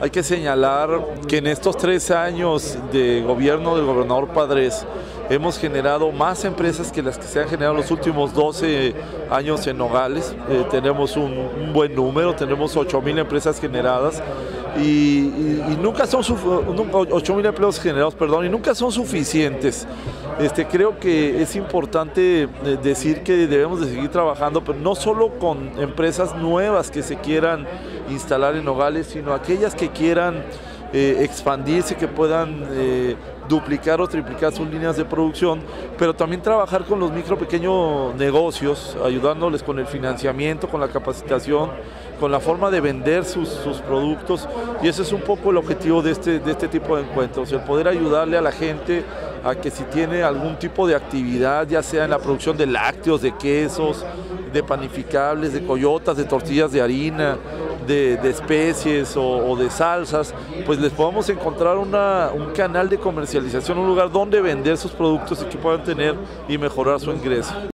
hay que señalar que en estos tres años de gobierno del gobernador Padres hemos generado más empresas que las que se han generado en los últimos 12 años en Nogales. Eh, tenemos un, buen número, tenemos 8 mil empresas generadas y, nunca son 8 mil empleos generados, perdón, y nunca son suficientes. Este, creo que es importante eh, decir que debemos de seguir trabajando, pero no solo con empresas nuevas que se quieran instalar en Nogales, sino aquellas que quieran eh, expandirse, que puedan eh, duplicar o triplicar sus líneas de producción, pero también trabajar con los micro pequeños negocios, ayudándoles con el financiamiento, con la capacitación, con la forma de vender sus, sus, productos. Y ese es un poco el objetivo de este, de este tipo de encuentros, el poder ayudarle a la gente a que si tiene algún tipo de actividad, ya sea en la producción de lácteos, de quesos, de panificables, de coyotas, de tortillas de harina, de, de especies o, o, de salsas, pues les podamos encontrar una, un canal de comercialización, un lugar donde vender sus productos y que puedan tener y mejorar su ingreso.